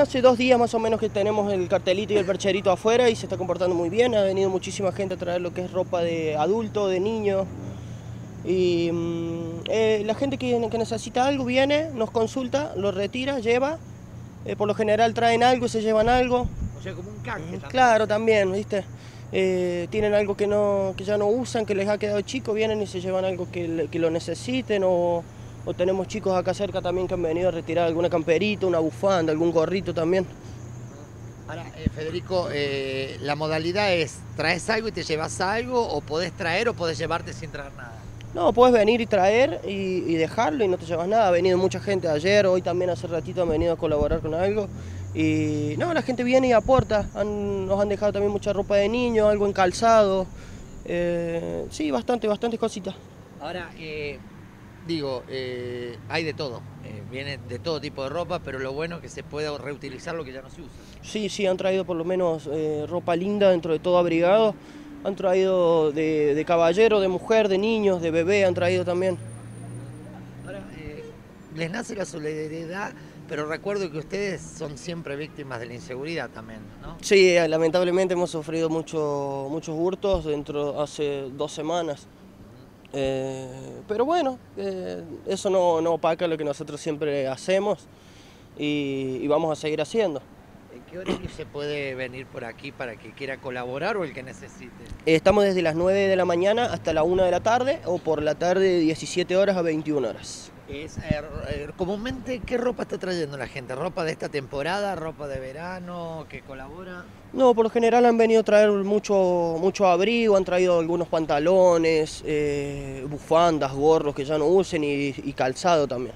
Hace dos días más o menos que tenemos el cartelito y el percherito afuera y se está comportando muy bien. Ha venido muchísima gente a traer lo que es ropa de adulto, de niño. Y mm, eh, la gente que, que necesita algo viene, nos consulta, lo retira, lleva. Eh, por lo general traen algo y se llevan algo. O sea, como un canje también. Claro, también, ¿viste? Eh, tienen algo que, no, que ya no usan, que les ha quedado chico, vienen y se llevan algo que, que lo necesiten. O, o tenemos chicos acá cerca también que han venido a retirar alguna camperita, una bufanda, algún gorrito también. Ahora, eh, Federico, eh, la modalidad es, traes algo y te llevas algo, o podés traer o podés llevarte sin traer nada. No, puedes venir y traer y, y dejarlo y no te llevas nada. Ha venido mucha gente ayer, hoy también hace ratito han venido a colaborar con algo. Y no, la gente viene y aporta. Han- nos han dejado también mucha ropa de niño, algo en calzado. Eh, sí, bastante, bastantes cositas. Ahora, eh, digo, eh, hay de todo, eh, viene de todo tipo de ropa, pero lo bueno es que se puede reutilizar lo que ya no se usa. Sí, sí, han traído por lo menos eh, ropa linda dentro de todo abrigado. Han traído de, de caballero, de mujer, de niños, de bebé, han traído también. Ahora, les nace la solidaridad, pero recuerdo que ustedes son siempre víctimas de la inseguridad también, ¿no? Sí, lamentablemente hemos sufrido mucho- muchos hurtos dentro hace dos semanas. Eh, pero bueno, eh, eso no, no opaca lo que nosotros siempre hacemos y, y vamos a seguir haciendo. ¿En qué horario se puede venir por aquí para que quiera colaborar o el que necesite? Estamos desde las 9 de la mañana hasta la 1 de la tarde o por la tarde de 17 horas a 21 horas. Es, eh, eh, comúnmente, ¿qué ropa está trayendo la gente? ¿Ropa de esta temporada? ¿Ropa de verano? ¿Que colabora? No, por lo general han venido a traer mucho, mucho abrigo, han traído algunos pantalones, eh, bufandas, gorros que ya no usen y- y calzado también.